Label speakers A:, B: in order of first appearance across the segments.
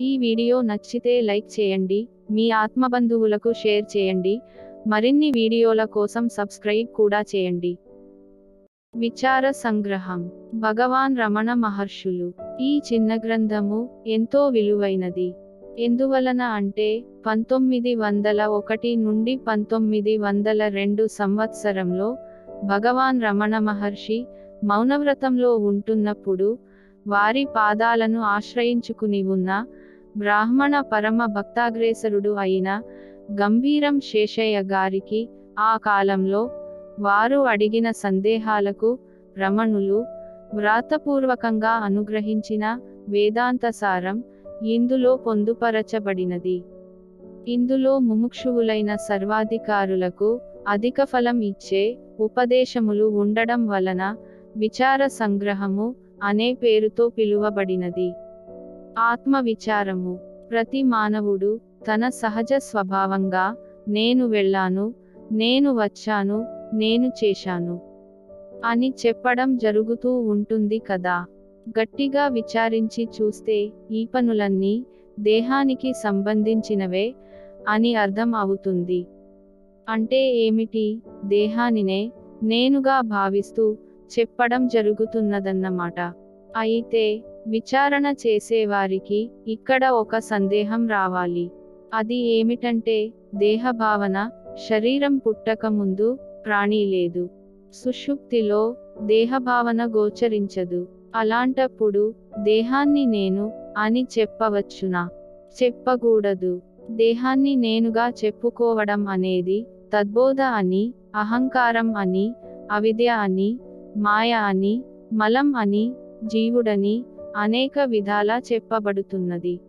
A: ఈ వీడియో నచ్చితే లైక్ చేయండి మీ ఆత్మబంధువులకు షేర్ చేయండి మరిన్ని వీడియోల కోసం సబ్స్క్రైబ్ కూడా చేయండి. విచార సంగ్రహం. భగవాన్ రమణ మహర్షులు. ఈ చిన్న గ్రంథము ఎంతో విలువైనది. ఎందువలన అంటే పంతొమ్మిది వందల ఒకటి నుండి పంతొమ్మిది వందల రెండు సంవత్సరంలో భగవాన్ రమణ మహర్షి మౌనవ్రతంలో ఉంటున్నప్పుడు వారి పాదాలను ఆశ్రయించుకుని ఉన్న బ్రాహ్మణ పరమ భక్తాగ్రేసరుడు అయిన గంభీరం శేషయ్య గారికి ఆ కాలంలో వారు అడిగిన సందేహాలకు రమణులు వ్రాతపూర్వకంగా అనుగ్రహించిన వేదాంతసారం ఇందులో పొందుపరచబడినది. ఇందులో ముముక్షువులైన సర్వాధికారులకు అధిక ఫలం ఇచ్చే ఉపదేశములు ఉండడం వలన విచార సంగ్రహము అనే పేరుతో పిలువబడినది. ఆత్మ విచారము ప్రతి మానవుడు తన సహజ స్వభావంగా నేను వెళ్ళాను నేను వచ్చాను నేను చేశాను అని చెప్పడం జరుగుతూ ఉంటుంది కదా. గట్టిగా విచారించి చూస్తే ఈ పనులన్నీ దేహానికి సంబంధించినవే అని అర్థం అవుతుంది. అంటే ఏమిటి? దేహానినే నేనుగా భావిస్తూ చెప్పడం జరుగుతున్నదన్నమాట. అయితే విచారణ చేసేవారికి ఇక్కడ ఒక సందేహం రావాలి. అది ఏమిటంటే దేహభావన శరీరం పుట్టక ముందు ప్రాణి లేదు. సుషుప్తిలో దేహభావన గోచరించదు. అలాంటప్పుడు దేహాన్ని నేను అని చెప్పవచ్చునా? చెప్పకూడదు. దేహాన్ని నేనుగా చెప్పుకోవడం అనేది తద్బోధ అని అహంకారం అని అవిద్య అని మాయ అని మలం అని జీవుడని అనేక విధాలా చెప్పబడుతున్నది.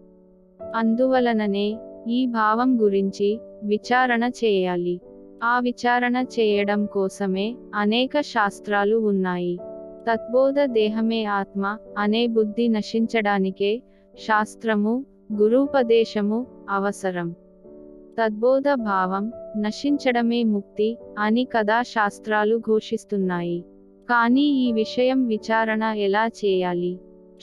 A: అందువలననే ఈ భావం గురించి విచారణ చేయాలి. ఆ విచారణ చేయడం కోసమే అనేక శాస్త్రాలు ఉన్నాయి. తద్బోధ దేహమే ఆత్మ అనే బుద్ధి నశించడానికే శాస్త్రము గురూపదేశము అవసరం. తద్బోధ భావం నశించడమే ముక్తి అని కదా శాస్త్రాలు ఘోషిస్తున్నాయి. కానీ ఈ విషయం విచారణ ఎలా చేయాలి?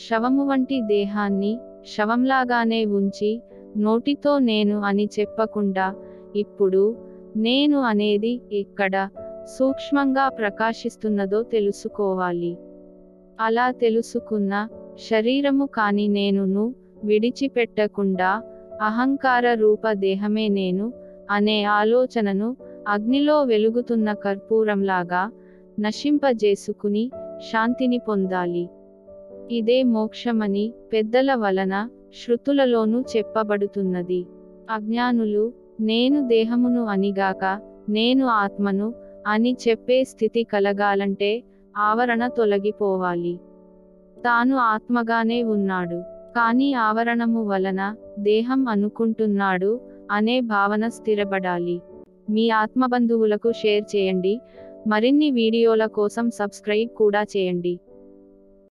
A: శవము వంటి దేహాన్ని శవంలాగానే ఉంచి నోటితో నేను అని చెప్పకుండా ఇప్పుడు నేను అనేది ఎక్కడ సూక్ష్మంగా ప్రకాశిస్తున్నదో తెలుసుకోవాలి. అలా తెలుసుకున్న శరీరము కాని నేనును విడిచిపెట్టకుండా అహంకార రూప దేహమే నేను అనే ఆలోచనను అగ్నిలో వెలుగుతున్న కర్పూరంలాగా నశింపజేసుకుని శాంతిని పొందాలి. ఇదే మోక్షమని పెద్దల వలన శృతులలోనూ చెప్పబడుతున్నది. అజ్ఞానులు నేను దేహమును అనిగాక నేను ఆత్మను అని చెప్పే స్థితి కలగాలంటే ఆవరణ తొలగిపోవాలి. తాను ఆత్మగానే ఉన్నాడు. కానీ ఆవరణము వలన దేహం అనుకుంటున్నాడు అనే భావన స్థిరపడాలి. మీ ఆత్మబంధువులకు షేర్ చేయండి. మరిన్ని వీడియోల కోసం సబ్స్క్రైబ్ కూడా చేయండి.